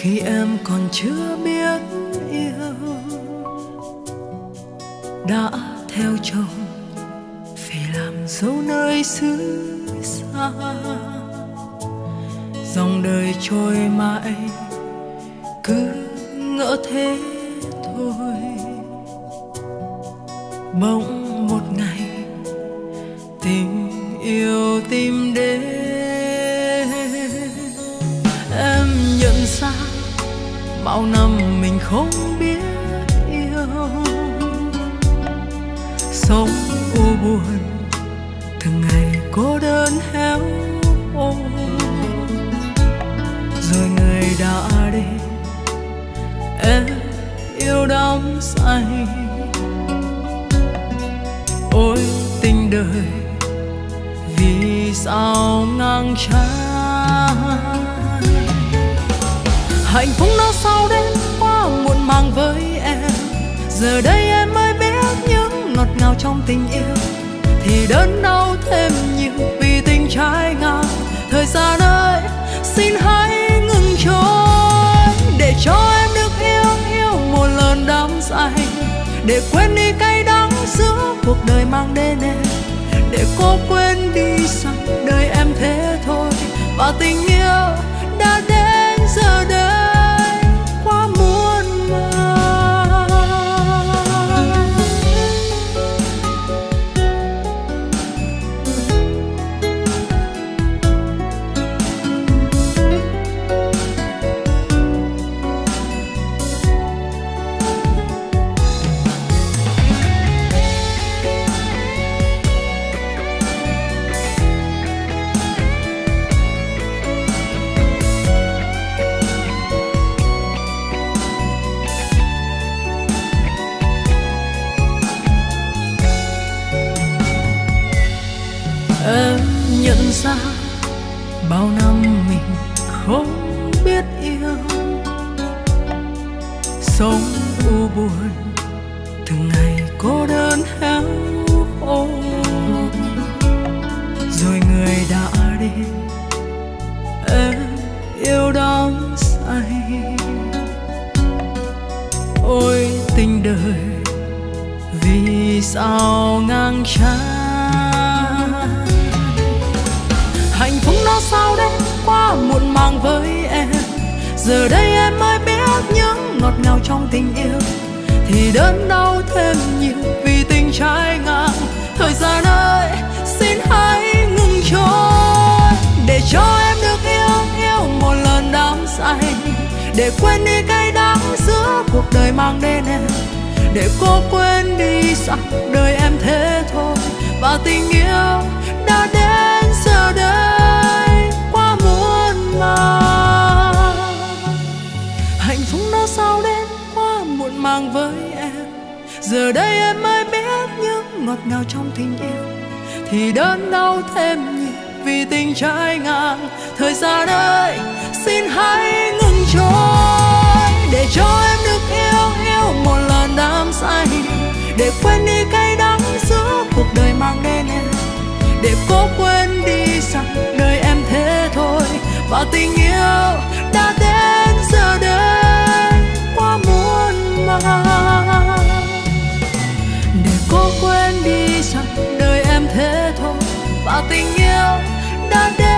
khi em còn chưa biết yêu đã theo chồng, phải làm dấu nơi xứ xa. Dòng đời trôi mãi, cứ ngỡ thế thôi. Bỗng một ngày, tình yêu tìm đến. bao năm mình không biết yêu. Sống u buồn, từng ngày cô đơn héo ô rồi người đã đi, em yêu đắm say. hạnh phúc nó sau đến quá muộn màng với em. Giờ đây em mới biết những ngọt ngào trong tình yêu thì đớn đau thêm nhiều vì tình trái ngang. Thời gian ơi, xin hãy ngừng trôi để cho em được yêu yêu một lần đắm say. Để quên đi cay đắng giữa cuộc đời mang đến em. Để cô quên đi rằng đời em thế thôi. Và tình yêu xa bao năm mình không biết yêu. Sống u buồn, từng ngày cô đơn héo ô rồi người đã đi em yêu đắm say. Ôi tình đời, vì sao ngang trái? muộn màng với em. Giờ đây em mới biết những ngọt ngào trong tình yêu thì đớn đau thêm nhiều vì tình trái ngang. Thời gian ơi, xin hãy ngừng trôi để cho em được yêu yêu một lần đắm say. Để quên đi cay đắng giữa cuộc đời mang đến em. Để cô quên đi rằng đời em thế thôi. Và tình yêu đã đến giờ đây. ngọt ngào trong tình yêu, thì đớn đau thêm nhiều vì tình trái ngang. Thời gian ơi, xin hãy ngừng trôi, để cho em được yêu yêu một lần đắm say. Để quên đi cay đắng giữa cuộc đời mang đến em, để cố quên đi rằng đời em thế thôi. Và tình yêu cố quên đi rằng đời em thế thôi. Và tình yêu đã đến